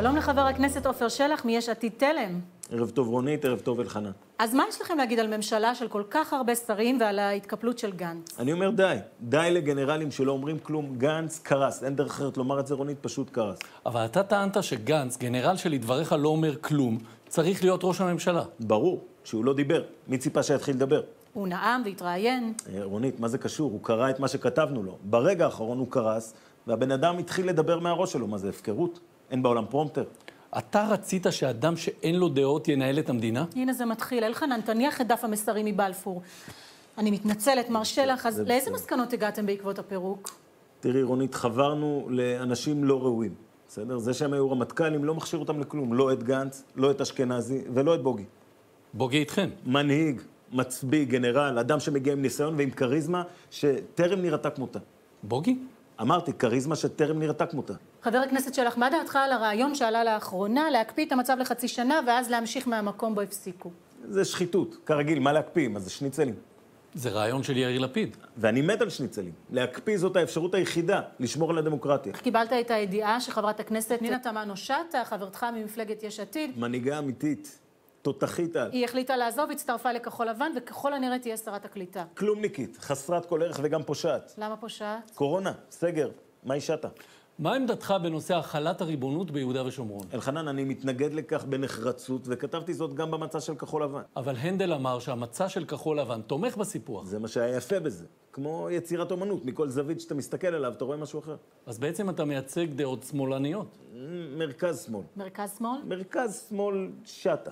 שלום לחבר הכנסת עופר שלח מיש עתיד תלם. ערב טוב רונית, ערב טוב אלחנן. אז מה יש לכם להגיד על ממשלה של כל כך הרבה שרים ועל ההתקפלות של גנץ? אני אומר די. די לגנרלים שלא אומרים כלום. גנץ קרס. אין דרך אחרת לומר את זה, רונית, פשוט קרס. אבל אתה טענת שגנץ, גנרל שלדבריך לא אומר כלום, צריך להיות ראש הממשלה. ברור, שהוא לא דיבר. מי ציפה שיתחיל לדבר? הוא נאם והתראיין. אה, רונית, מה זה קשור? הוא קרא את מה שכתבנו לו. ברגע האחרון הוא קרס, והבן אדם התחיל לדבר מהראש שלו. מה זה, הפקרות? אין בעולם פרומפטר. אתה רצית שאדם שאין לו דעות ינהל את המדינה? הנה זה מתחיל. אלחנן, תניח את דף המסרים מבלפור. אני מתנצלת, מר שלח, אז זה לאיזה. מסקנות הגעתם בעקבות הפירוק? תראי, רונית, חברנו לאנשים לא ראויים. בסדר? זה שהם היו רמטכ"לים לא מכשיר אותם לכלום. לא את גנץ, לא את אשכנזי ולא את בוגי. בוגי איתכם. מנהיג, מצביא, גנרל, אדם שמגיע עם ניסיון ועם כריזמה שטרם נראתה כמותה. בוגי? אמרתי, כריזמה שטרם נראתה כמותה. חבר הכנסת שלח, מה דעתך על הרעיון שעלה לאחרונה להקפיא את המצב לחצי שנה ואז להמשיך מהמקום בו הפסיקו? זה שחיתות. כרגיל, מה להקפיא? מה זה שניצלים? זה רעיון של יאיר לפיד. ואני מת על שניצלים. להקפיא זאת האפשרות היחידה לשמור על הדמוקרטיה. איך קיבלת את הידיעה שחברת הכנסת פנינה תמנו שטה, חברתך ממפלגת יש עתיד, מנהיגה אמיתית, תותחית על. היא החליטה לעזוב, הצטרפה לכחול לבן, וככל הנראה תהיה שרת הקליטה. כלומניקית, חסרת כל ערך וגם פושעת. למה פושעת? קורונה, סגר, מה השעת? מה עמדתך בנושא החלת הריבונות ביהודה ושומרון? אלחנן, אני מתנגד לכך בנחרצות, וכתבתי זאת גם במצע של כחול לבן. אבל הנדל אמר שהמצע של כחול לבן תומך בסיפוח. זה מה שהיה יפה בזה. כמו יצירת אומנות, מכל זווית שאתה מסתכל עליו, אתה רואה משהו אחר. אז בעצם אתה מייצג דעות שמאלניות. מרכז-שמאל. מרכז-שמאל? מרכז-שמאל שטה.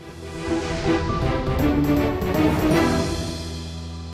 Thank you.